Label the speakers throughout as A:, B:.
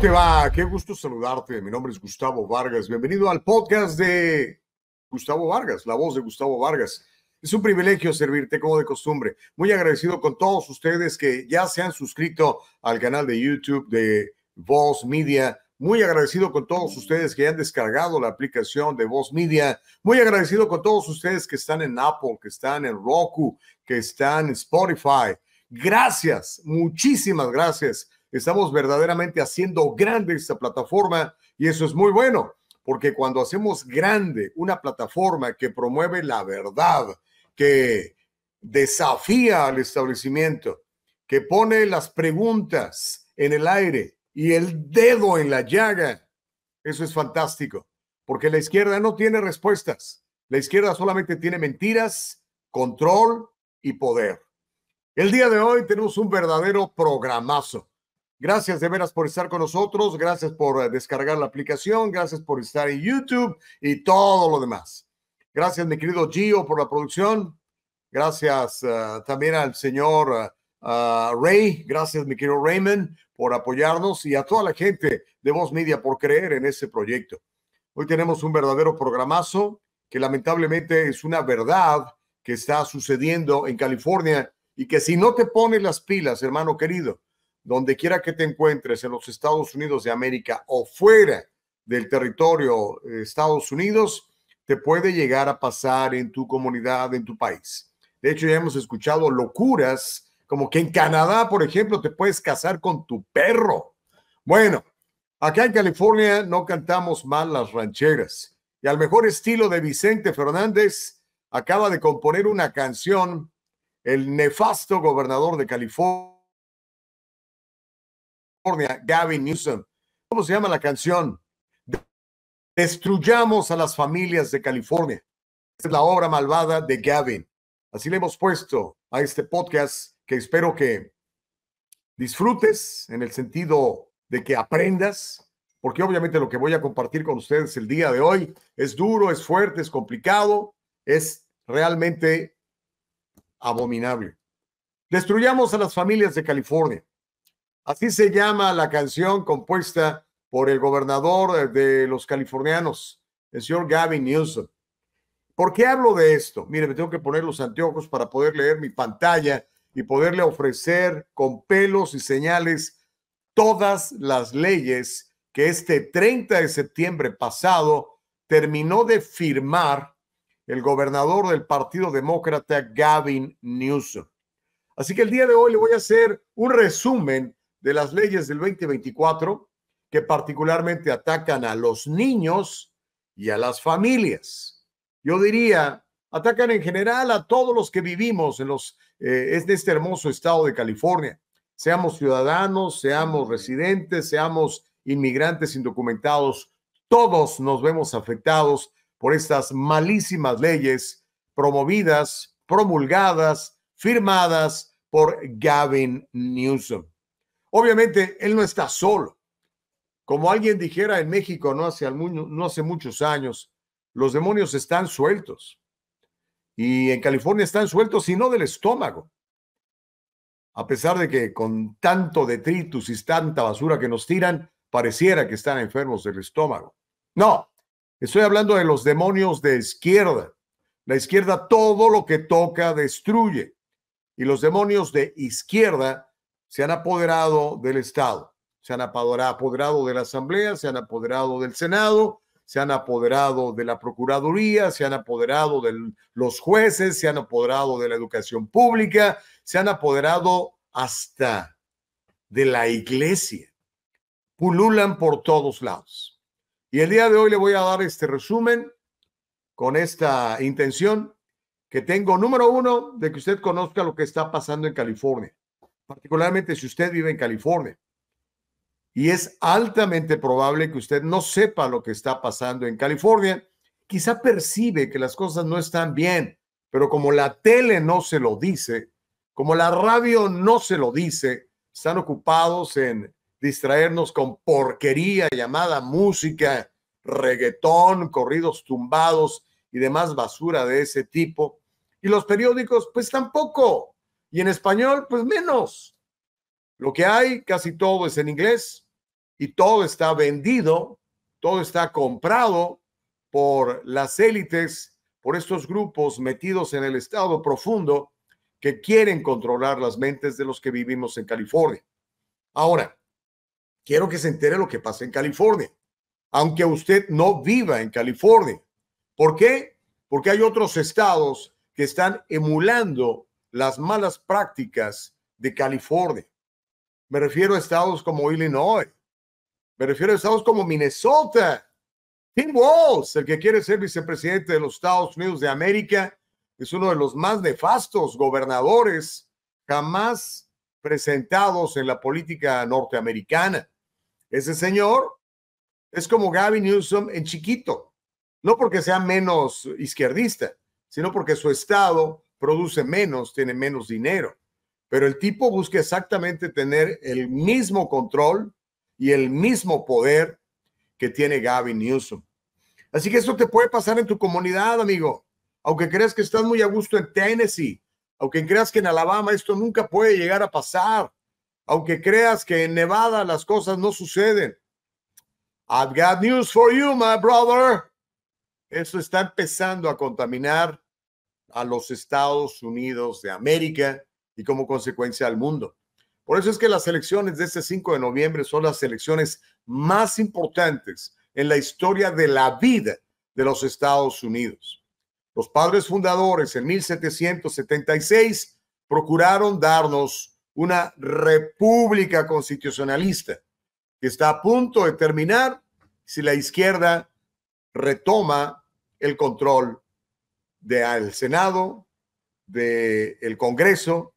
A: te va? Qué gusto saludarte. Mi nombre es Gustavo Vargas. Bienvenido al podcast de Gustavo Vargas, la voz de Gustavo Vargas. Es un privilegio servirte como de costumbre. Muy agradecido con todos ustedes que ya se han suscrito al canal de YouTube de Voz Media. Muy agradecido con todos ustedes que han descargado la aplicación de Voz Media. Muy agradecido con todos ustedes que están en Apple, que están en Roku, que están en Spotify. Gracias, muchísimas gracias. Estamos verdaderamente haciendo grande esta plataforma y eso es muy bueno, porque cuando hacemos grande una plataforma que promueve la verdad, que desafía al establecimiento, que pone las preguntas en el aire y el dedo en la llaga. Eso es fantástico, porque la izquierda no tiene respuestas. La izquierda solamente tiene mentiras, control y poder. El día de hoy tenemos un verdadero programazo. Gracias de veras por estar con nosotros, gracias por eh, descargar la aplicación, gracias por estar en YouTube y todo lo demás. Gracias, mi querido Gio, por la producción. Gracias uh, también al señor uh, Ray. Gracias, mi querido Raymond, por apoyarnos y a toda la gente de Voz Media por creer en este proyecto. Hoy tenemos un verdadero programazo que lamentablemente es una verdad que está sucediendo en California y que si no te pones las pilas, hermano querido, donde quiera que te encuentres en los Estados Unidos de América o fuera del territorio de Estados Unidos, te puede llegar a pasar en tu comunidad, en tu país. De hecho, ya hemos escuchado locuras como que en Canadá, por ejemplo, te puedes casar con tu perro. Bueno, acá en California no cantamos mal las rancheras. Y al mejor estilo de Vicente Fernández, acaba de componer una canción, el nefasto gobernador de California, Gavin Newsom. ¿Cómo se llama la canción? Destruyamos a las familias de California. es la obra malvada de Gavin. Así le hemos puesto a este podcast que espero que disfrutes en el sentido de que aprendas, porque obviamente lo que voy a compartir con ustedes el día de hoy es duro, es fuerte, es complicado, es realmente abominable. Destruyamos a las familias de California. Así se llama la canción compuesta por el gobernador de los californianos, el señor Gavin Newsom. ¿Por qué hablo de esto? Mire, me tengo que poner los anteojos para poder leer mi pantalla y poderle ofrecer con pelos y señales todas las leyes que este 30 de septiembre pasado terminó de firmar el gobernador del Partido Demócrata, Gavin Newsom. Así que el día de hoy le voy a hacer un resumen de las leyes del 2024 que particularmente atacan a los niños y a las familias. Yo diría, atacan en general a todos los que vivimos en, los, eh, este hermoso estado de California, seamos ciudadanos, seamos residentes, seamos inmigrantes indocumentados, todos nos vemos afectados por estas malísimas leyes promovidas, promulgadas, firmadas por Gavin Newsom. Obviamente, él no está solo. Como alguien dijera en México no hace, no hace muchos años, los demonios están sueltos. Y en California están sueltos y no del estómago. A pesar de que con tanto detritus y tanta basura que nos tiran, pareciera que están enfermos del estómago. No, estoy hablando de los demonios de izquierda. La izquierda todo lo que toca destruye. Y los demonios de izquierda se han apoderado del Estado se han apoderado de la Asamblea, se han apoderado del Senado, se han apoderado de la Procuraduría, se han apoderado de los jueces, se han apoderado de la educación pública, se han apoderado hasta de la iglesia. Pululan por todos lados. Y el día de hoy le voy a dar este resumen con esta intención que tengo, número uno, de que usted conozca lo que está pasando en California, particularmente si usted vive en California y es altamente probable que usted no sepa lo que está pasando en California. Quizá percibe que las cosas no están bien, pero como la tele no se lo dice, como la radio no se lo dice, están ocupados en distraernos con porquería llamada música, reggaetón, corridos tumbados y demás basura de ese tipo. Y los periódicos, pues tampoco. Y en español, pues menos. Lo que hay, casi todo es en inglés. y todo está vendido, todo está comprado por las élites, por estos grupos metidos en el estado profundo que quieren controlar las mentes de los que vivimos en California. Ahora, quiero que se entere lo que pasa en California, aunque usted no viva en California. ¿Por qué? Porque hay otros estados que están emulando las malas prácticas de California. Me refiero a estados como Illinois. Me refiero a estados como Minnesota. Tim Walz, el que quiere ser vicepresidente de los Estados Unidos de América, es uno de los más nefastos gobernadores jamás presentados en la política norteamericana. Ese señor es como Gavin Newsom en chiquito, no porque sea menos izquierdista, sino porque su estado produce menos, tiene menos dinero. Pero el tipo busca exactamente tener el mismo control y el mismo poder que tiene Gavin Newsom. Así que esto te puede pasar en tu comunidad, amigo. Aunque creas que estás muy a gusto en Tennessee, aunque creas que en Alabama esto nunca puede llegar a pasar, aunque creas que en Nevada las cosas no suceden. I've got news for you, my brother. Eso está empezando a contaminar a los Estados Unidos de América y como consecuencia al mundo. Por eso es que las elecciones de este 5 de noviembre son las elecciones más importantes en la historia de la vida de los Estados Unidos. Los padres fundadores en 1776 procuraron darnos una república constitucionalista que está a punto de terminar si la izquierda retoma el control del Senado, del Congreso,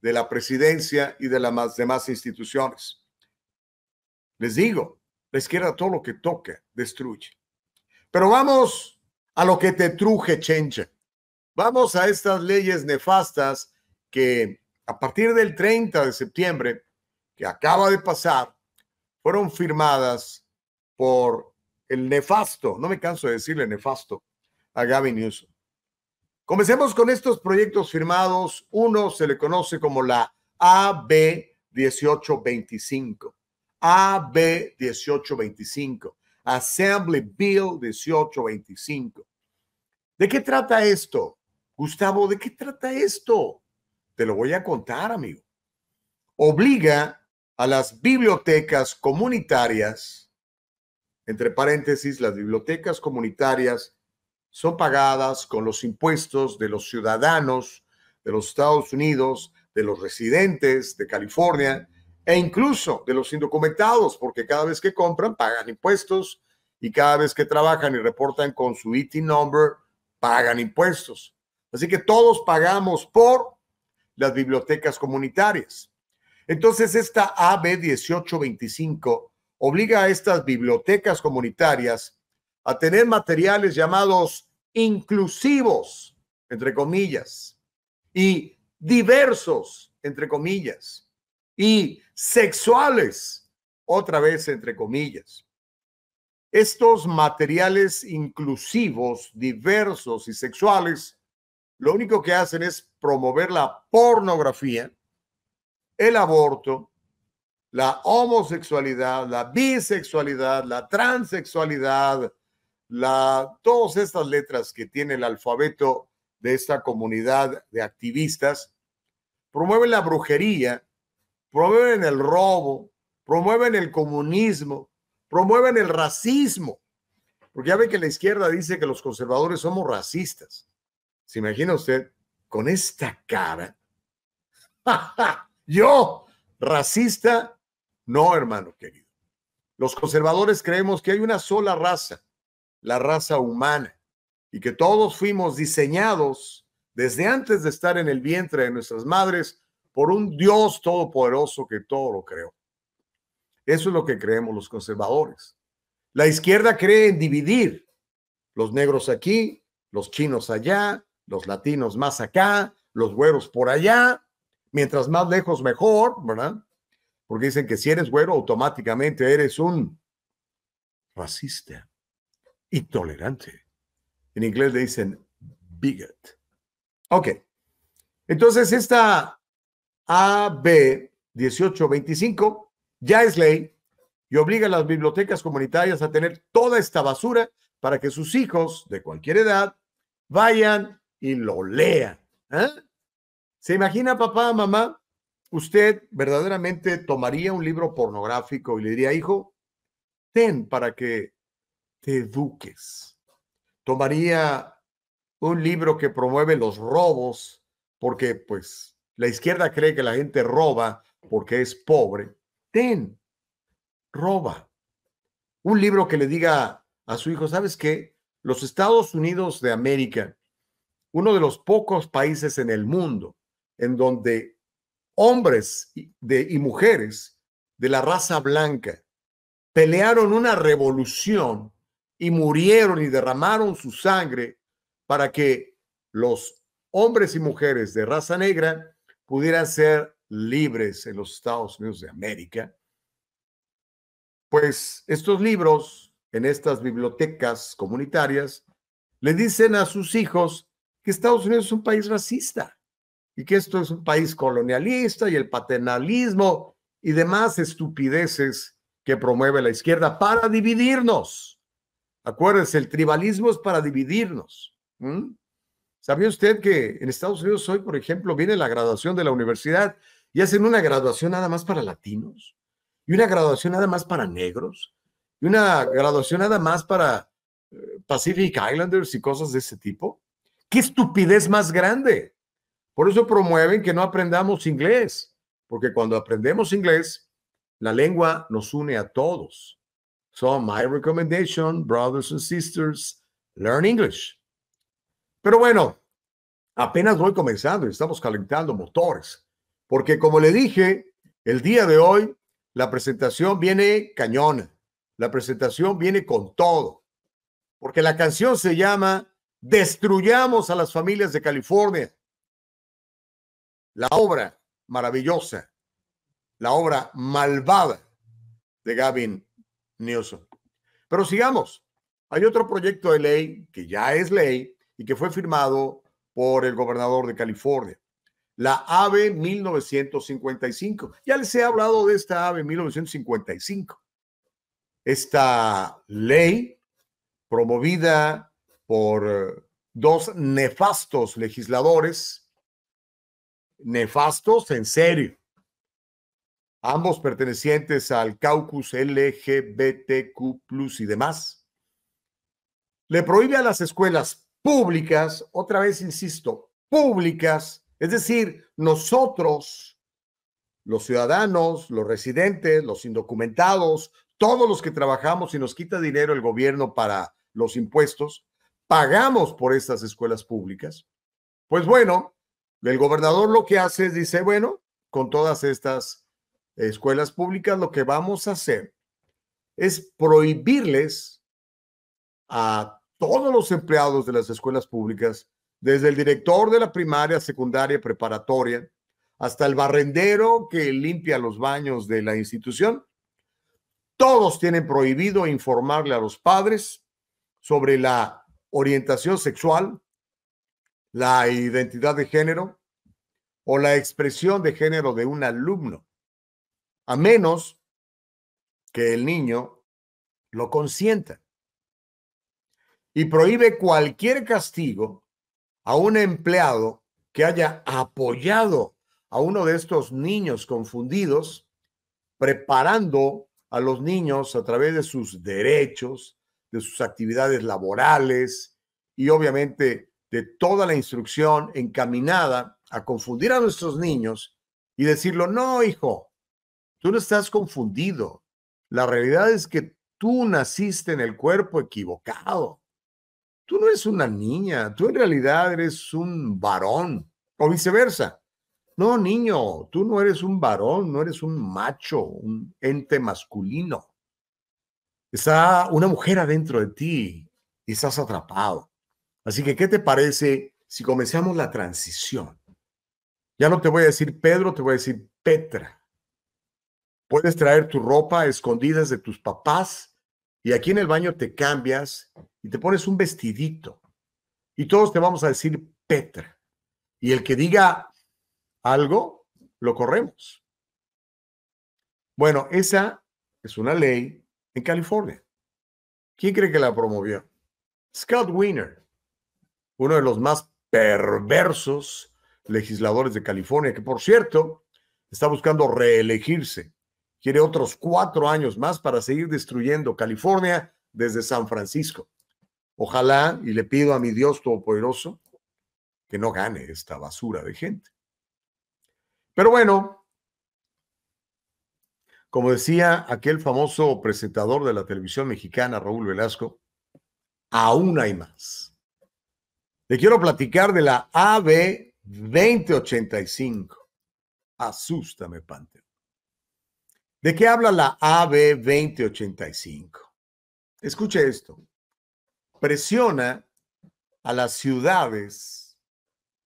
A: de la presidencia y de las demás instituciones. Les digo, la izquierda todo lo que toca destruye. Pero vamos a lo que te truje, chencha. Vamos a estas leyes nefastas que a partir del 30 de septiembre, que acaba de pasar, fueron firmadas por el nefasto, no me canso de decirle nefasto, a Gavin Newsom. Comencemos con estos proyectos firmados. Uno se le conoce como la AB 1825. AB 1825. Assembly Bill 1825. ¿De qué trata esto? Gustavo, ¿de qué trata esto? Te lo voy a contar, amigo. Obliga a las bibliotecas comunitarias, entre paréntesis, las bibliotecas comunitarias son pagadas con los impuestos de los ciudadanos de los Estados Unidos, de los residentes de California e incluso de los indocumentados, porque cada vez que compran pagan impuestos y cada vez que trabajan y reportan con su IT number pagan impuestos. Así que todos pagamos por las bibliotecas comunitarias. Entonces, esta AB 1825 obliga a estas bibliotecas comunitarias a tener materiales llamados inclusivos, entre comillas, y diversos, entre comillas, y sexuales, otra vez, entre comillas. Estos materiales inclusivos, diversos y sexuales, lo único que hacen es promover la pornografía, el aborto, la homosexualidad, la bisexualidad, la transexualidad, la, todas estas letras que tiene el alfabeto de esta comunidad de activistas promueven la brujería, promueven el robo, promueven el comunismo, promueven el racismo. Porque ya ve que la izquierda dice que los conservadores somos racistas. ¿Se imagina usted con esta cara? Yo, racista, no, hermano querido. Los conservadores creemos que hay una sola raza la raza humana y que todos fuimos diseñados desde antes de estar en el vientre de nuestras madres por un Dios todopoderoso que todo lo creó. Eso es lo que creemos los conservadores. La izquierda cree en dividir los negros aquí, los chinos allá, los latinos más acá, los güeros por allá, mientras más lejos mejor, ¿verdad? Porque dicen que si eres güero automáticamente eres un racista intolerante. En inglés le dicen bigot. Ok. Entonces, esta AB 1825 ya es ley y obliga a las bibliotecas comunitarias a tener toda esta basura para que sus hijos de cualquier edad vayan y lo lean. ¿eh? ¿Se imagina, papá, mamá? ¿Usted verdaderamente tomaría un libro pornográfico y le diría, hijo, ten para que te eduques? ¿Tomaría un libro que promueve los robos porque, pues, la izquierda cree que la gente roba porque es pobre? Ten, roba. Un libro que le diga a su hijo, ¿sabes qué? Los Estados Unidos de América, uno de los pocos países en el mundo en donde hombres de, y mujeres de la raza blanca pelearon una revolución y murieron y derramaron su sangre para que los hombres y mujeres de raza negra pudieran ser libres en los Estados Unidos de América. Pues estos libros en estas bibliotecas comunitarias le dicen a sus hijos que Estados Unidos es un país racista y que esto es un país colonialista y el paternalismo y demás estupideces que promueve la izquierda para dividirnos. Acuérdense, el tribalismo es para dividirnos. ¿Sabía usted que en Estados Unidos hoy, por ejemplo, viene la graduación de la universidad y hacen una graduación nada más para latinos y una graduación nada más para negros y una graduación nada más para eh, Pacific Islanders y cosas de ese tipo? ¿Qué estupidez más grande? Por eso promueven que no aprendamos inglés, porque cuando aprendemos inglés, la lengua nos une a todos. So, my recommendation, brothers and sisters, learn English. Pero bueno, apenas voy comenzando y estamos calentando motores, porque como le dije, el día de hoy la presentación viene cañona, la presentación viene con todo, porque la canción se llama Destruyamos a las familias de California la obra maravillosa, la obra malvada de Gavin Newsom. Pero sigamos. Hay otro proyecto de ley que ya es ley y que fue firmado por el gobernador de California. La AVE 1955. Ya les he hablado de esta AVE 1955. Esta ley promovida por dos nefastos legisladores nefastos en serio. Ambos pertenecientes al caucus LGBTQ y demás. Le prohíbe a las escuelas públicas, otra vez insisto, públicas, es decir, nosotros, los ciudadanos, los residentes, los indocumentados, todos los que trabajamos y nos quita dinero el gobierno para los impuestos, pagamos por estas escuelas públicas. Pues bueno, el gobernador lo que hace es, dice, bueno, con todas estas escuelas públicas, lo que vamos a hacer es prohibirles a todos los empleados de las escuelas públicas, desde el director de la primaria, secundaria, preparatoria, hasta el barrendero que limpia los baños de la institución, todos tienen prohibido informarle a los padres sobre la orientación sexual, la identidad de género o la expresión de género de un alumno, a menos que el niño lo consienta. Y prohíbe cualquier castigo a un empleado que haya apoyado a uno de estos niños confundidos, preparando a los niños a través de sus derechos, de sus actividades laborales y obviamente de toda la instrucción encaminada a confundir a nuestros niños y decirlo, no, hijo, tú no estás confundido. La realidad es que tú naciste en el cuerpo equivocado. Tú no eres una niña, tú en realidad eres un varón o viceversa. No, niño, tú no eres un varón, no eres un macho, un ente masculino. Está una mujer adentro de ti y estás atrapado. Así que, ¿qué te parece si comenzamos la transición? Ya no te voy a decir Pedro, te voy a decir Petra. Puedes traer tu ropa escondidas de tus papás y aquí en el baño te cambias y te pones un vestidito. Y todos te vamos a decir Petra. Y el que diga algo, lo corremos. Bueno, esa es una ley en California. ¿Quién cree que la promovió? Scott Wiener, uno de los más perversos legisladores de California, que por cierto está buscando reelegirse. Quiere otros cuatro años más para seguir destruyendo California desde San Francisco. Ojalá, y le pido a mi Dios Todopoderoso, que no gane esta basura de gente. Pero bueno, como decía aquel famoso presentador de la televisión mexicana, Raúl Velasco, aún hay más. Le quiero platicar de la AB 2085. Asústame, Panteo. ¿De qué habla la AB 2085? Escuche esto. Presiona a las ciudades,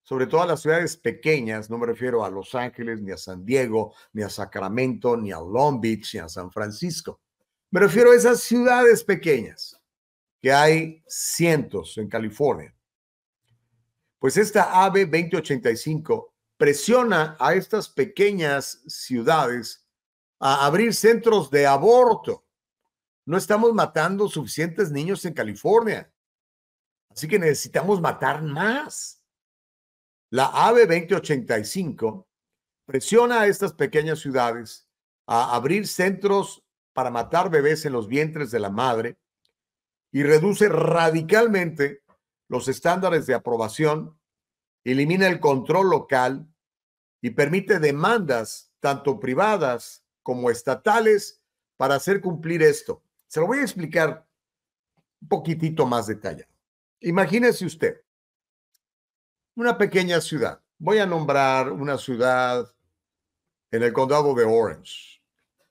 A: sobre todo a las ciudades pequeñas, no me refiero a Los Ángeles, ni a San Diego, ni a Sacramento, ni a Long Beach, ni a San Francisco. Me refiero a esas ciudades pequeñas, que hay cientos en California, pues esta AVE 2085 presiona a estas pequeñas ciudades a abrir centros de aborto. No estamos matando suficientes niños en California. Así que necesitamos matar más. La AVE 2085 presiona a estas pequeñas ciudades a abrir centros para matar bebés en los vientres de la madre y reduce radicalmente los estándares de aprobación, elimina el control local y permite demandas tanto privadas como estatales para hacer cumplir esto. Se lo voy a explicar un poquitito más detallado. Imagínese usted una pequeña ciudad. Voy a nombrar una ciudad en el condado de Orange,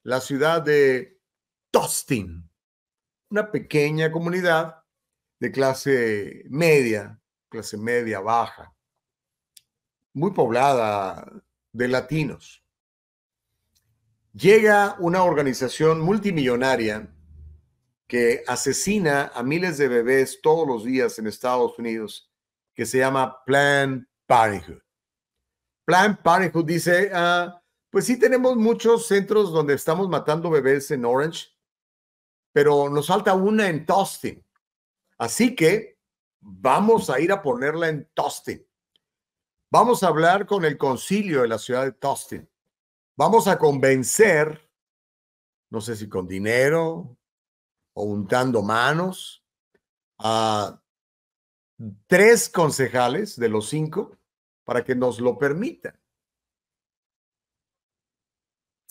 A: la ciudad de Tustin, una pequeña comunidad de clase media, clase media baja, muy poblada de latinos. Llega una organización multimillonaria que asesina a miles de bebés todos los días en Estados Unidos, que se llama Planned Parenthood. Planned Parenthood dice, ah, pues sí tenemos muchos centros donde estamos matando bebés en Orange, pero nos falta una en Tustin. Así que vamos a ir a ponerla en Tustin. Vamos a hablar con el concilio de la ciudad de Tustin. Vamos a convencer, no sé si con dinero o untando manos, a tres concejales de los cinco para que nos lo permitan.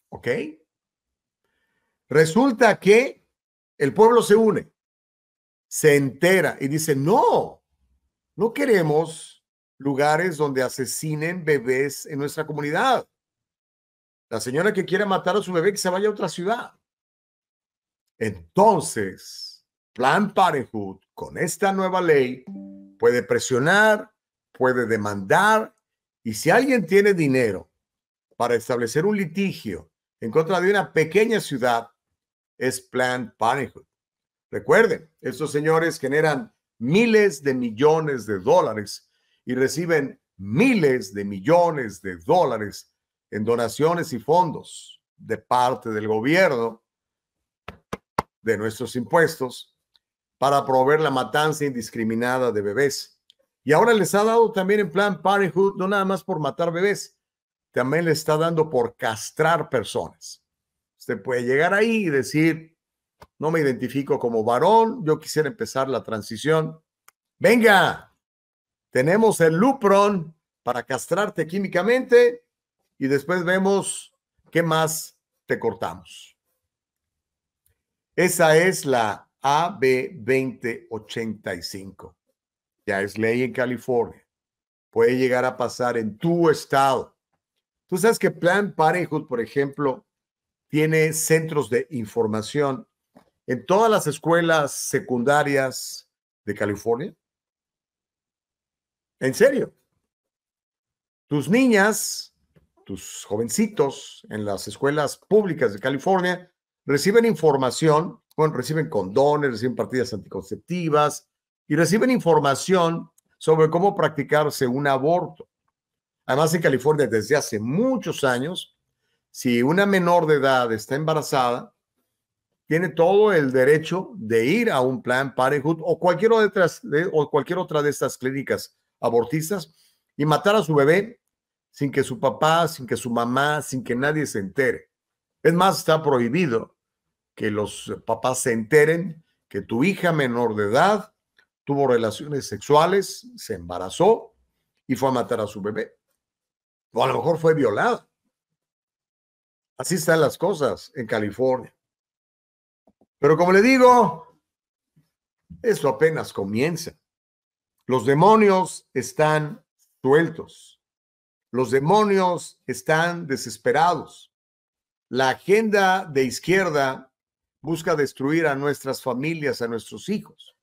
A: ¿Ok? Resulta que el pueblo se une se entera y dice, no, no queremos lugares donde asesinen bebés en nuestra comunidad. La señora que quiere matar a su bebé que se vaya a otra ciudad. Entonces, Plan Parenthood, con esta nueva ley, puede presionar, puede demandar, y si alguien tiene dinero para establecer un litigio en contra de una pequeña ciudad, es Plan Parenthood. Recuerden, estos señores generan miles de millones de dólares y reciben miles de millones de dólares en donaciones y fondos de parte del gobierno, de nuestros impuestos, para proveer la matanza indiscriminada de bebés. Y ahora les ha dado también en plan Parenthood, no nada más por matar bebés, también le está dando por castrar personas. Usted puede llegar ahí y decir, no me identifico como varón, yo quisiera empezar la transición. Venga, tenemos el Lupron para castrarte químicamente y después vemos qué más te cortamos. Esa es la AB 2085. Ya es ley en California. Puede llegar a pasar en tu estado. Tú sabes que Plan Parenthood, por ejemplo, tiene centros de información en todas las escuelas secundarias de California? ¿En serio? Tus niñas, tus jovencitos en las escuelas públicas de California reciben información, bueno, reciben condones, reciben partidas anticonceptivas y reciben información sobre cómo practicarse un aborto. Además, en California desde hace muchos años, si una menor de edad está embarazada, tiene todo el derecho de ir a un plan Parenthood o cualquier, otra, o cualquier otra de estas clínicas abortistas y matar a su bebé sin que su papá, sin que su mamá, sin que nadie se entere. Es más, está prohibido que los papás se enteren que tu hija menor de edad tuvo relaciones sexuales, se embarazó y fue a matar a su bebé. O a lo mejor fue violada. Así están las cosas en California. Pero como le digo, esto apenas comienza. Los demonios están sueltos. Los demonios están desesperados. La agenda de izquierda busca destruir a nuestras familias, a nuestros hijos.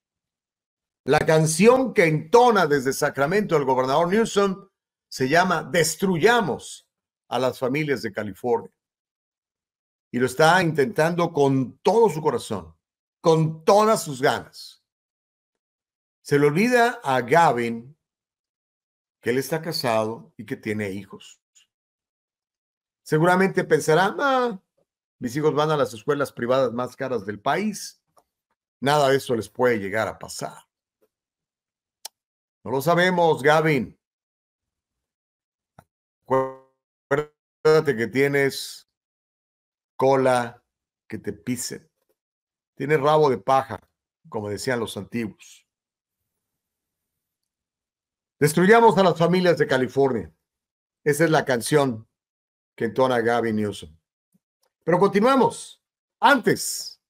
A: La canción que entona desde Sacramento el gobernador Newsom se llama Destruyamos a las familias de California. Y lo está intentando con todo su corazón, con todas sus ganas. Se le olvida a Gavin que él está casado y que tiene hijos. Seguramente pensará, ah, mis hijos van a las escuelas privadas más caras del país. Nada de eso les puede llegar a pasar. No lo sabemos, Gavin. Acuérdate que tienes cola que te pise. Tienes rabo de paja, como decían los antiguos. Destruyamos a las familias de California. Esa es la canción que entona Gavin Newsom. Pero continuamos. Antes,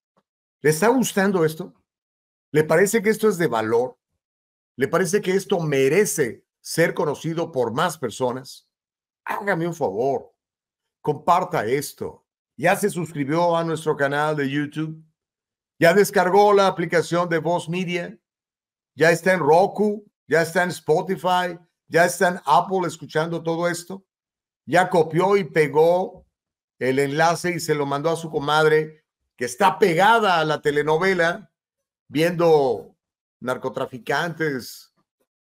A: ¿le está gustando esto? ¿Le parece que esto es de valor? ¿Le parece que esto merece ser conocido por más personas? hágame un favor, comparta esto. Ya se suscribió a nuestro canal de YouTube. Ya descargó la aplicación de Voz Media. Ya está en Roku. Ya está en Spotify. Ya está en Apple escuchando todo esto. Ya copió y pegó el enlace y se lo mandó a su comadre que está pegada a la telenovela viendo narcotraficantes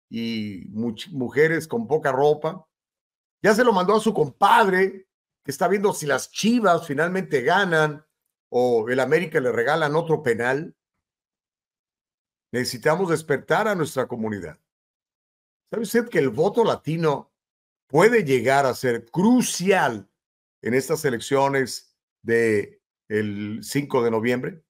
A: y mujeres con poca ropa. Ya se lo mandó a su compadre, que está viendo si las Chivas finalmente ganan o el América le regalan otro penal. Necesitamos despertar a nuestra comunidad. ¿Sabe usted que el voto latino puede llegar a ser crucial en estas elecciones del el 5 de noviembre?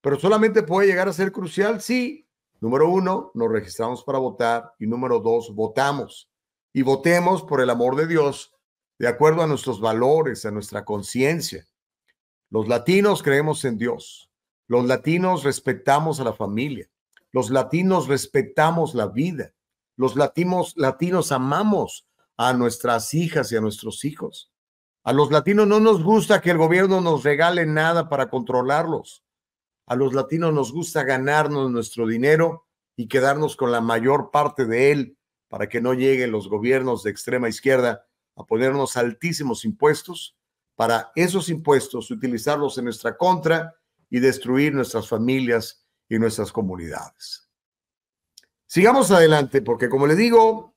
A: Pero solamente puede llegar a ser crucial si, número uno, nos registramos para votar y número dos, votamos y votemos por el amor de Dios de acuerdo a nuestros valores, a nuestra conciencia. Los latinos creemos en Dios. Los latinos respetamos a la familia. Los latinos respetamos la vida. Los latinos, latinos amamos a nuestras hijas y a nuestros hijos. A los latinos no nos gusta que el gobierno nos regale nada para controlarlos. A los latinos nos gusta ganarnos nuestro dinero y quedarnos con la mayor parte de él para que no lleguen los gobiernos de extrema izquierda a ponernos altísimos impuestos, para esos impuestos utilizarlos en nuestra contra y destruir nuestras familias y nuestras comunidades. Sigamos adelante porque, como le digo,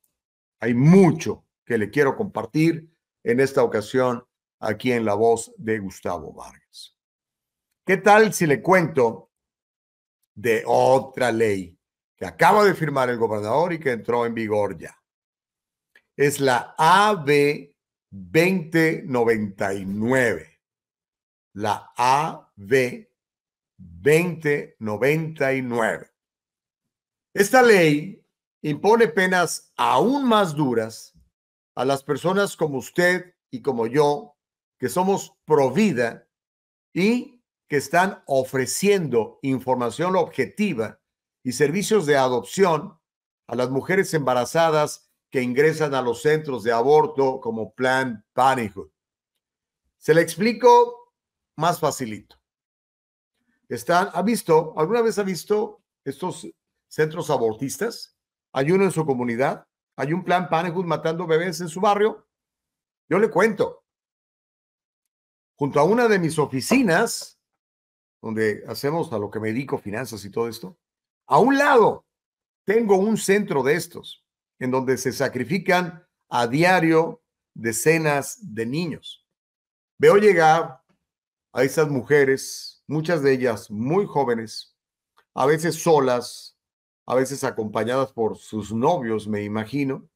A: hay mucho que le quiero compartir en esta ocasión aquí en la voz de Gustavo Vargas. ¿Qué tal si le cuento de otra ley que acaba de firmar el gobernador y que entró en vigor ya. Es la AB 2099. La AB 2099. Esta ley impone penas aún más duras a las personas como usted y como yo, que somos pro vida y que están ofreciendo información objetiva y servicios de adopción a las mujeres embarazadas que ingresan a los centros de aborto como Plan Parenthood. Se le explico más facilito. Están, ¿Ha visto, alguna vez ha visto estos centros abortistas? Hay uno en su comunidad, hay un Plan Parenthood matando bebés en su barrio. Yo le cuento. Junto a una de mis oficinas, donde hacemos a lo que me dedico, finanzas y todo esto, a un lado, tengo un centro de estos, en donde se sacrifican a diario decenas de niños. Veo llegar a esas mujeres muchas de ellas muy jóvenes, a veces solas, a veces acompañadas por sus novios, me imagino,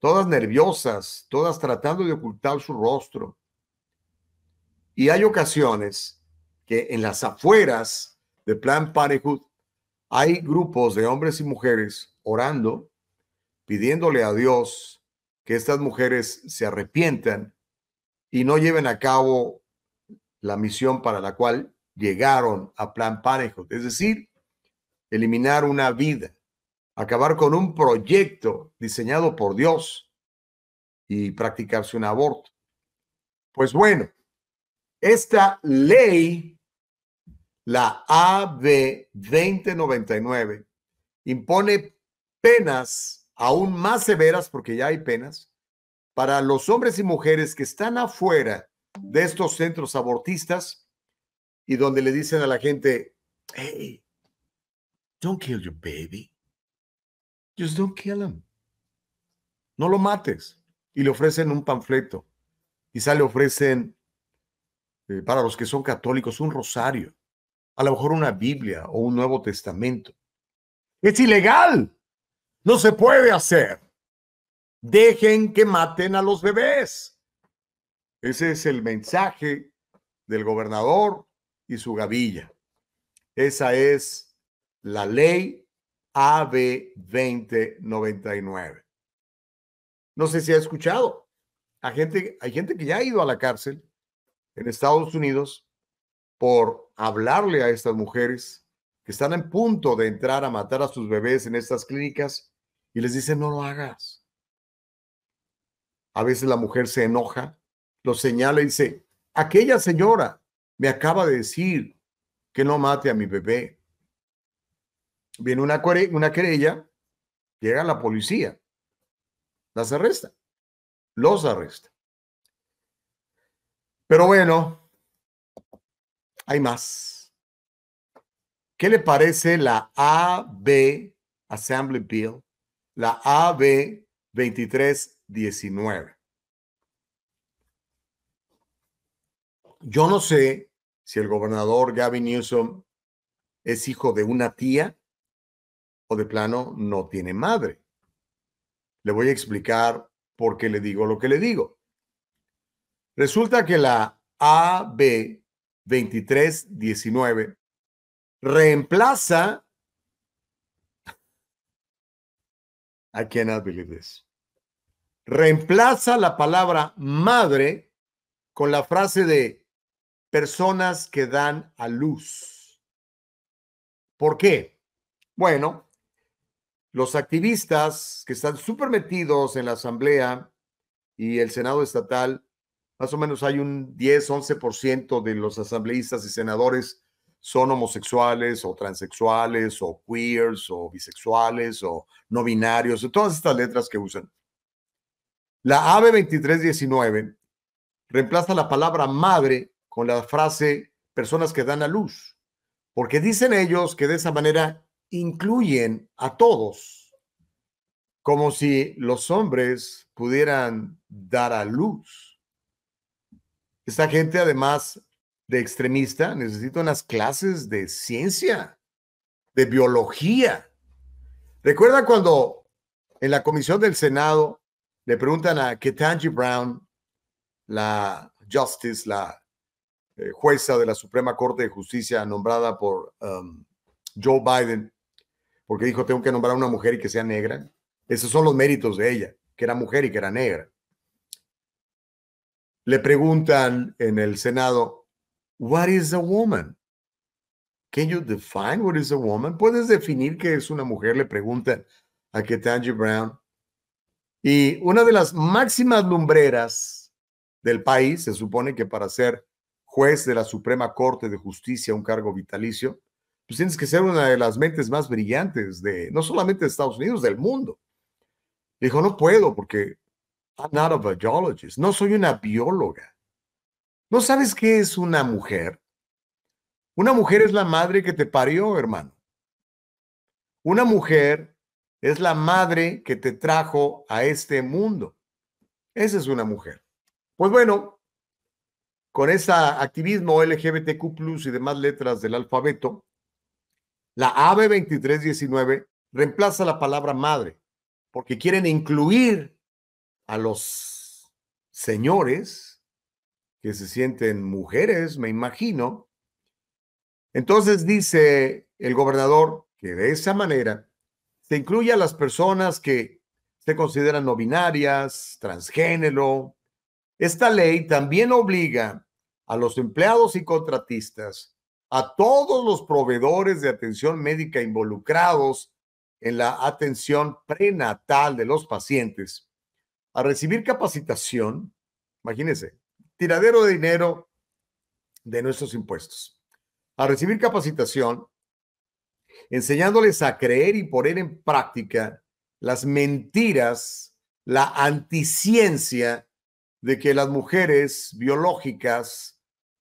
A: todas nerviosas, todas tratando de ocultar su rostro. Y hay ocasiones que en las afueras de Plan Parenthood hay grupos de hombres y mujeres orando, pidiéndole a Dios que estas mujeres se arrepientan y no lleven a cabo la misión para la cual llegaron a Plan Parenthood, es decir, eliminar una vida, acabar con un proyecto diseñado por Dios y practicarse un aborto. Pues bueno, esta ley, la AB 2099, impone penas aún más severas, porque ya hay penas, para los hombres y mujeres que están afuera de estos centros abortistas y donde le dicen a la gente, hey, don't kill your baby. Just don't kill him. No lo mates. Y le ofrecen un panfleto. Quizá le ofrecen, eh, para los que son católicos, un rosario. A lo mejor una Biblia o un Nuevo Testamento. Es ilegal. No se puede hacer. Dejen que maten a los bebés. Ese es el mensaje del gobernador y su gavilla. Esa es la ley AB 2099. No sé si ha escuchado. Hay gente, hay gente que ya ha ido a la cárcel en Estados Unidos por hablarle a estas mujeres que están en punto de entrar a matar a sus bebés en estas clínicas y les dicen no lo hagas. A veces la mujer se enoja, lo señala y dice, aquella señora me acaba de decir que no mate a mi bebé. Viene una, una querella, llega la policía, las arresta, los arresta. Pero bueno, hay más. ¿Qué le parece la AB Assembly Bill? La AB 2319. Yo no sé si el gobernador Gavin Newsom es hijo de una tía o de plano no tiene madre. Le voy a explicar por qué le digo lo que le digo. Resulta que la AB 2319 reemplaza I cannot believe this. Reemplaza la palabra madre con la frase de personas que dan a luz. ¿Por qué? Bueno, los activistas que están súper metidos en la Asamblea y el Senado estatal, más o menos hay un 10, 11% de los asambleístas y senadores son homosexuales o transexuales o queers o bisexuales o no binarios, todas estas letras que usan. La AB 2319 reemplaza la palabra madre con la frase personas que dan a luz, porque dicen ellos que de esa manera incluyen a todos, como si los hombres pudieran dar a luz. Esta gente además de extremista, necesito unas clases de ciencia, de biología. Recuerda cuando en la comisión del Senado le preguntan a Ketanji Brown, la justice, la eh, jueza de la Suprema Corte de Justicia nombrada por um, Joe Biden, porque dijo, tengo que nombrar a una mujer y que sea negra. Esos son los méritos de ella, que era mujer y que era negra. Le preguntan en el Senado, What is a woman? Can you define what is a woman? ¿Puedes definir qué es una mujer? Le preguntan a Ketanji Brown. Y una de las máximas lumbreras del país, se supone que para ser juez de la Suprema Corte de Justicia, un cargo vitalicio, pues tienes que ser una de las mentes más brillantes de, no solamente de Estados Unidos, del mundo. Dijo, no puedo porque I'm not a biologist, no soy una bióloga. ¿No sabes qué es una mujer? Una mujer es la madre que te parió, hermano. Una mujer es la madre que te trajo a este mundo. Esa es una mujer. Pues bueno, con ese activismo LGBTQ y demás letras del alfabeto, la AB 2319 reemplaza la palabra madre, porque quieren incluir a los señores que se sienten mujeres, me imagino. Entonces dice el gobernador que de esa manera se incluye a las personas que se consideran no binarias, transgénero. Esta ley también obliga a los empleados y contratistas a todos los proveedores de atención médica involucrados en la atención prenatal de los pacientes a recibir capacitación, imagínense, tiradero de dinero de nuestros impuestos, a recibir capacitación, enseñándoles a creer y poner en práctica las mentiras, la anticiencia de que las mujeres biológicas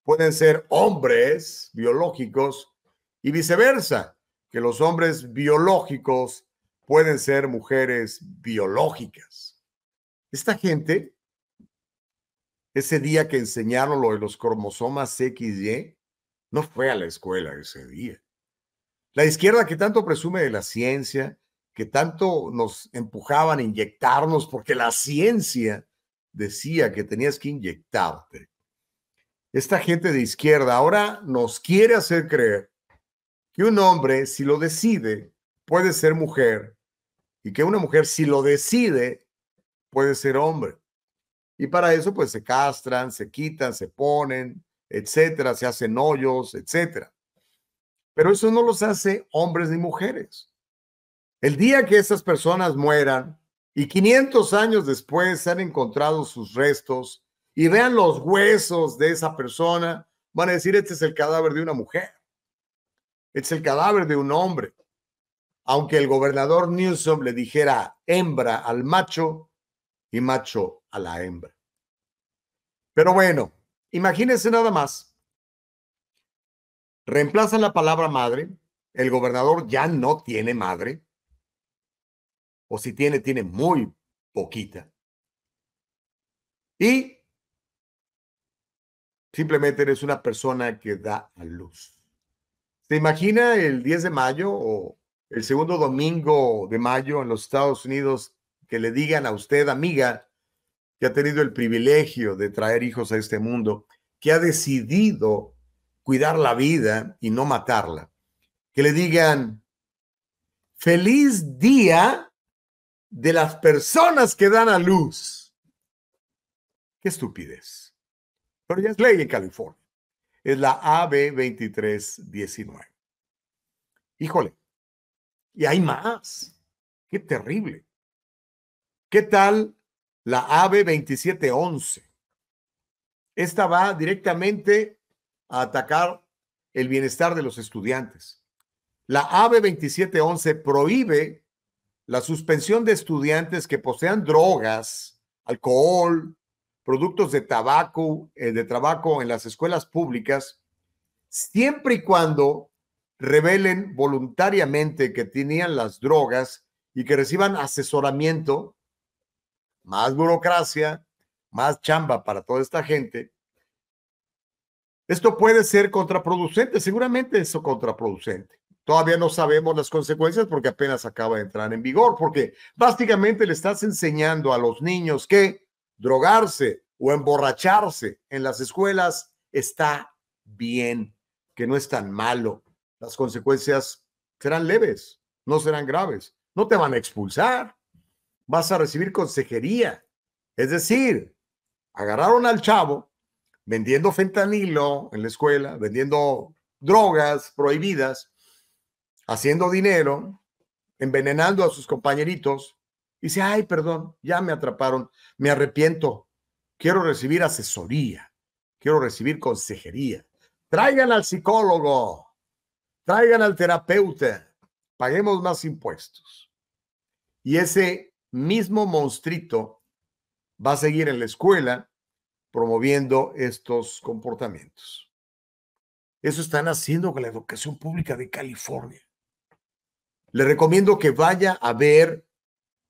A: pueden ser hombres biológicos y viceversa, que los hombres biológicos pueden ser mujeres biológicas. Esta gente, ese día que enseñaron lo de los cromosomas XY, no fue a la escuela ese día. La izquierda que tanto presume de la ciencia, que tanto nos empujaban a inyectarnos porque la ciencia decía que tenías que inyectarte esta gente de izquierda ahora nos quiere hacer creer que un hombre, si lo decide, puede ser mujer y que una mujer, si lo decide, puede ser hombre. Y para eso, pues se castran, se quitan, se ponen, etcétera, se hacen hoyos, etcétera. Pero eso no los hace hombres ni mujeres. El día que esas personas mueran y 500 años después han encontrado sus restos y vean los huesos de esa persona, van a decir, este es el cadáver de una mujer, este es el cadáver de un hombre. Aunque el gobernador Newsom le dijera hembra al macho y macho a la hembra. Pero bueno, imagínense nada más. Reemplazan la palabra madre, el gobernador ya no tiene madre, o si tiene, tiene muy poquita. Y Simplemente eres una persona que da a luz. ¿Se imagina el 10 de mayo o el segundo domingo de mayo en los Estados Unidos que le digan a usted, amiga, que ha tenido el privilegio de traer hijos a este mundo, que ha decidido cuidar la vida y no matarla, que le digan, feliz día de las personas que dan a luz. Qué estupidez pero ya es ley en California. Es la AB 2319. Híjole, y hay más. Qué terrible. ¿Qué tal la AB 2711? Esta va directamente a atacar el bienestar de los estudiantes. La AB 2711 prohíbe la suspensión de estudiantes que posean drogas, alcohol, productos de tabaco, eh, de tabaco en las escuelas públicas, siempre y cuando revelen voluntariamente que tenían las drogas y que reciban asesoramiento, más burocracia, más chamba para toda esta gente. Esto puede ser contraproducente, seguramente es contraproducente. Todavía no sabemos las consecuencias porque apenas acaba de entrar en vigor, porque básicamente le estás enseñando a los niños que drogarse o emborracharse en las escuelas está bien, que no es tan malo. Las consecuencias serán leves, no serán graves. No te van a expulsar, vas a recibir consejería. Es decir, agarraron al chavo vendiendo fentanilo en la escuela, vendiendo drogas prohibidas, haciendo dinero, envenenando a sus compañeritos Dice, ay, perdón, ya me atraparon, me arrepiento, quiero recibir asesoría, quiero recibir consejería. Traigan al psicólogo, traigan al terapeuta, paguemos más impuestos. Y ese mismo monstruito va a seguir en la escuela promoviendo estos comportamientos. Eso están haciendo con la educación pública de California. Le recomiendo que vaya a ver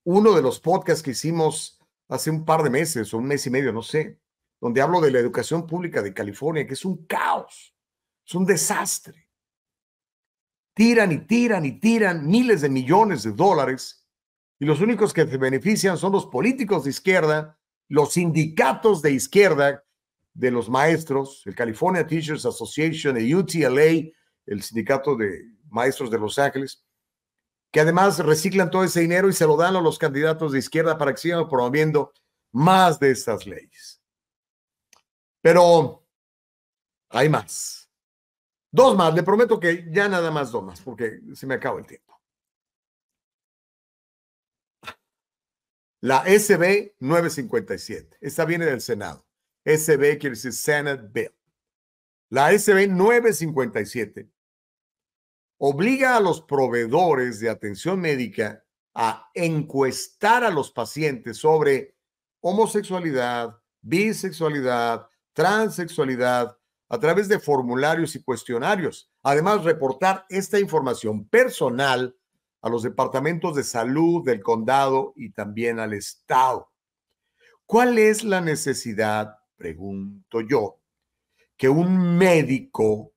A: uno de los podcasts que hicimos hace un par de meses o un mes y medio, no sé, donde hablo de la educación pública de California, que es un caos, es un desastre. Tiran y tiran y tiran miles de millones de dólares y los únicos que se benefician son los políticos de izquierda, los sindicatos de izquierda de los maestros, el California Teachers Association, el UTLA, el sindicato de maestros de Los Ángeles, que además reciclan todo ese dinero y se lo dan a los candidatos de izquierda para que sigan promoviendo más de estas leyes. Pero hay más. Dos más, le prometo que ya nada más dos más, porque se me acaba el tiempo. La SB 957, esta viene del Senado. SB quiere decir Senate Bill. La SB 957 obliga a los proveedores de atención médica a encuestar a los pacientes sobre homosexualidad, bisexualidad, transexualidad a través de formularios y cuestionarios. Además, reportar esta información personal a los departamentos de salud del condado y también al estado. ¿Cuál es la necesidad, pregunto yo, que un médico,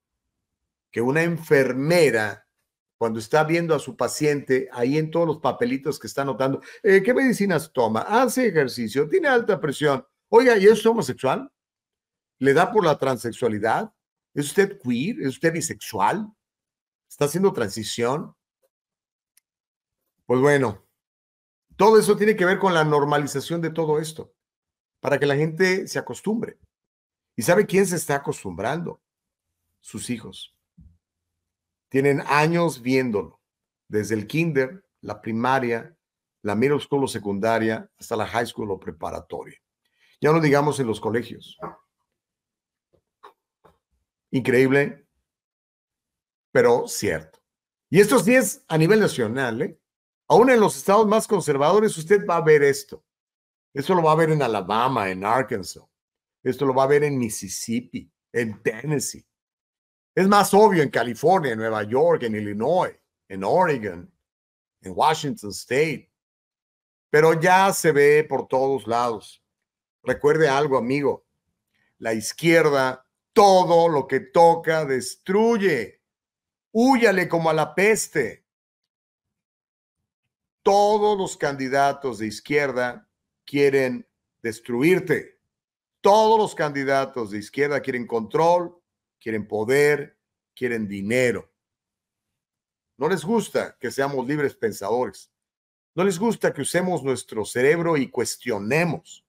A: que una enfermera, cuando está viendo a su paciente, ahí en todos los papelitos que está anotando, eh, ¿qué medicinas toma? Hace ejercicio, tiene alta presión. Oiga, ¿y es homosexual? ¿Le da por la transexualidad? ¿Es usted queer? ¿Es usted bisexual? ¿Está haciendo transición? Pues bueno, todo eso tiene que ver con la normalización de todo esto, para que la gente se acostumbre. ¿Y sabe quién se está acostumbrando? Sus hijos. Tienen años viéndolo, desde el kinder, la primaria, la middle school o secundaria, hasta la high school o preparatoria. Ya no digamos en los colegios. Increíble, pero cierto. Y esto sí a nivel nacional, ¿eh? Aún en los estados más conservadores, usted va a ver esto. Esto lo va a ver en Alabama, en Arkansas. Esto lo va a ver en Mississippi, en Tennessee. Es más obvio en California, en Nueva York, en Illinois, en Oregon, en Washington State. Pero ya se ve por todos lados. Recuerde algo, amigo. La izquierda todo lo que toca destruye. Húyale como a la peste. Todos los candidatos de izquierda quieren destruirte. Todos los candidatos de izquierda quieren control, quieren poder, quieren dinero. No les gusta que seamos libres pensadores. No les gusta que usemos nuestro cerebro y cuestionemos.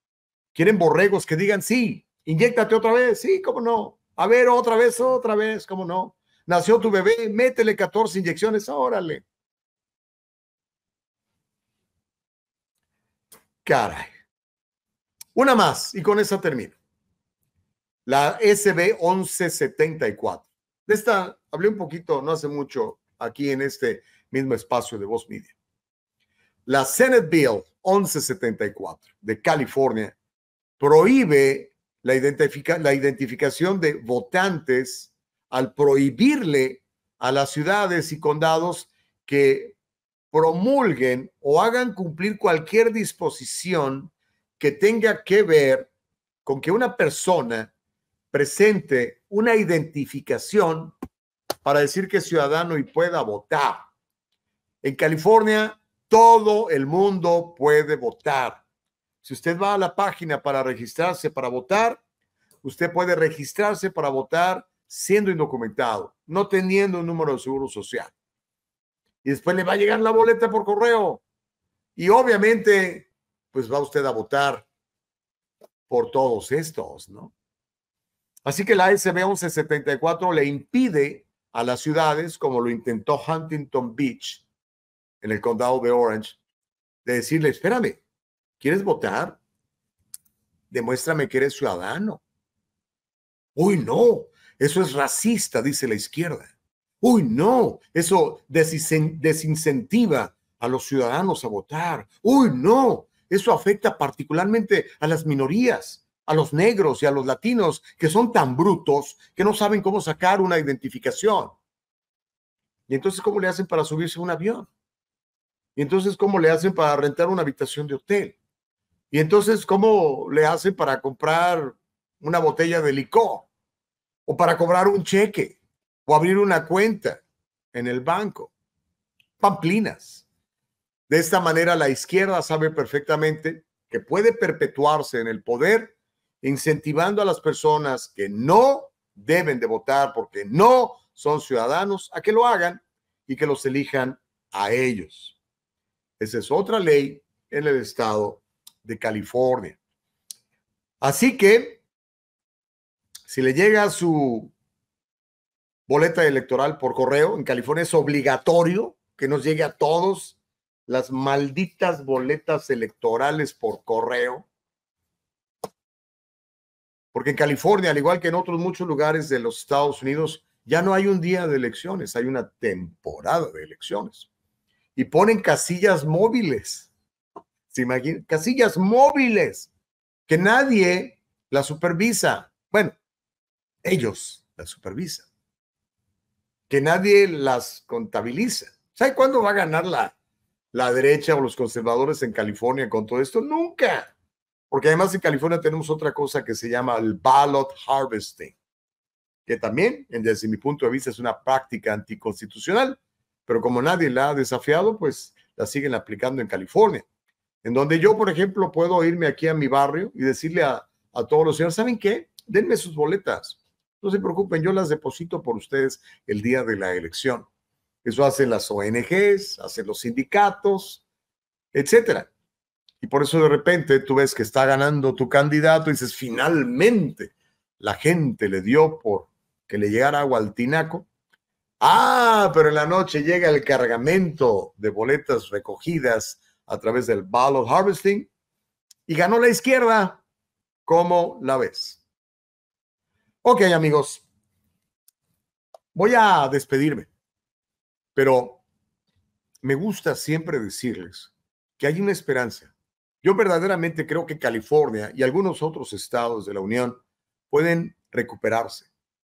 A: Quieren borregos que digan, sí, inyectate otra vez, sí, cómo no. A ver, otra vez, otra vez, ¿cómo no? Nació tu bebé, métele 14 inyecciones, órale. Caray. Una más y con esa termino. La SB 1174. De esta hablé un poquito, no hace mucho, aquí en este mismo espacio de Voz Media. La Senate Bill 1174 de California prohíbe la, la identificación de votantes al prohibirle a las ciudades y condados que promulguen o hagan cumplir cualquier disposición que tenga que ver con que una persona presente una identificación para decir que es ciudadano y pueda votar. En California, todo el mundo puede votar. Si usted va a la página para registrarse para votar, usted puede registrarse para votar siendo indocumentado, no teniendo un número de seguro social. Y después le va a llegar la boleta por correo. Y obviamente, pues va usted a votar por todos estos, ¿no? Así que la SB 1174 le impide a las ciudades, como lo intentó Huntington Beach en el condado de Orange, de decirle, espérame, ¿Quieres votar? Demuéstrame que eres ciudadano. Uy, no, eso es racista, dice la izquierda. Uy, no, eso desincentiva a los ciudadanos a votar. Uy, no, eso afecta particularmente a las minorías, a los negros y a los latinos que son tan brutos que no saben cómo sacar una identificación. Y entonces, ¿cómo le hacen para subirse a un avión? Y entonces, ¿cómo le hacen para rentar una habitación de hotel? Y entonces, ¿cómo le hacen para comprar una botella de licor o para cobrar un cheque o abrir una cuenta en el banco. Pamplinas. De esta manera, la izquierda sabe perfectamente que puede perpetuarse en el poder, incentivando a las personas que no deben de votar porque no son ciudadanos a que lo hagan y que los elijan a ellos. Esa es otra ley en el estado de California. Así que, si le llega su boleta electoral por correo, en California es obligatorio que nos llegue a todos las malditas boletas electorales por correo. Porque en California, al igual que en otros muchos lugares de los Estados Unidos, ya no hay un día de elecciones, hay una temporada de elecciones. Y ponen casillas móviles. ¿Se imaginan? Casillas móviles que nadie la supervisa. Bueno, ellos la supervisan. Que nadie las contabiliza. ¿Sabe cuándo va a ganar la, la derecha o los conservadores en California con todo esto? Nunca. Porque además en California tenemos otra cosa que se llama el ballot harvesting, que también, desde mi punto de vista, es una práctica anticonstitucional, pero como nadie la ha desafiado, pues la siguen aplicando en California en donde yo, por ejemplo, puedo irme aquí a mi barrio y decirle a, todos los señores, ¿saben qué? Denme sus boletas. No se preocupen, yo las deposito por ustedes el día de la elección. Eso hacen las ONGs, hacen los sindicatos, etcétera. Y por eso de repente tú ves que está ganando tu candidato y dices, finalmente la gente le dio por que le llegara agua al tinaco. Ah, pero en la noche llega el cargamento de boletas recogidas a través del ballot harvesting y ganó la izquierda. ¿Cómo la ves? Ok, amigos, voy a despedirme, pero me gusta siempre decirles que hay una esperanza. Yo verdaderamente creo que California y algunos otros estados de la Unión pueden recuperarse,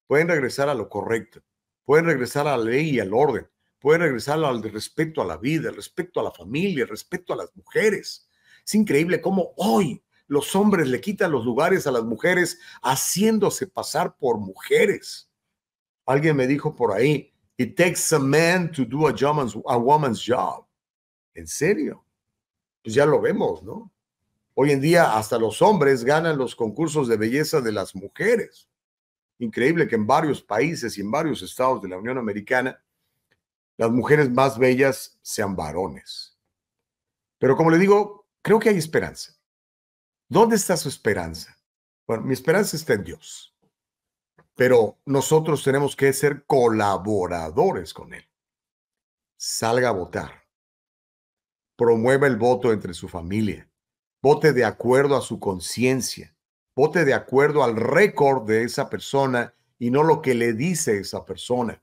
A: pueden regresar a lo correcto, pueden regresar a la ley y al orden, puede regresar al respeto a la vida, el respeto a la familia, el respeto a las mujeres. Es increíble cómo hoy los hombres le quitan los lugares a las mujeres haciéndose pasar por mujeres. Alguien me dijo por ahí, it takes a man to do a, a woman's job. ¿En serio? Pues ya lo vemos, ¿no? Hoy en día hasta los hombres ganan los concursos de belleza de las mujeres. Increíble que en varios países y en varios estados de la Unión Americana las mujeres más bellas sean varones. Pero como le digo, creo que hay esperanza. ¿Dónde está su esperanza? Bueno, mi esperanza está en Dios. Pero nosotros tenemos que ser colaboradores con Él. Salga a votar. Promueva el voto entre su familia. Vote de acuerdo a su conciencia. Vote de acuerdo al récord de esa persona y no lo que le dice esa persona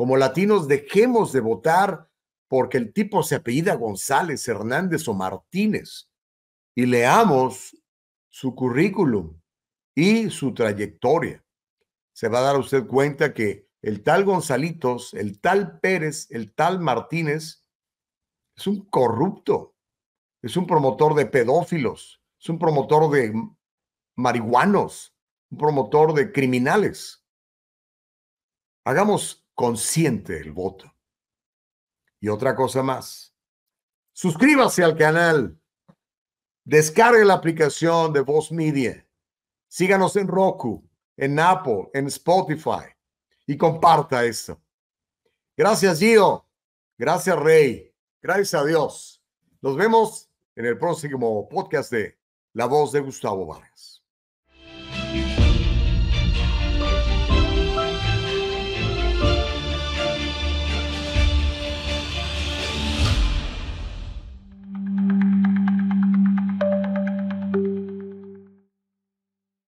A: como latinos dejemos de votar porque el tipo se apellida González, Hernández o Martínez y leamos su currículum y su trayectoria. Se va a dar usted cuenta que el tal Gonzalitos, el tal Pérez, el tal Martínez es un corrupto, es un promotor de pedófilos, es un promotor de marihuanos, un promotor de criminales. Hagamos consciente el voto. Y otra cosa más, suscríbase al canal, descargue la aplicación de Voz Media, síganos en Roku, en Apple, en Spotify y comparta esto. Gracias, Gio. Gracias, Rey. Gracias a Dios. Nos vemos en el próximo podcast de La Voz de Gustavo Vargas.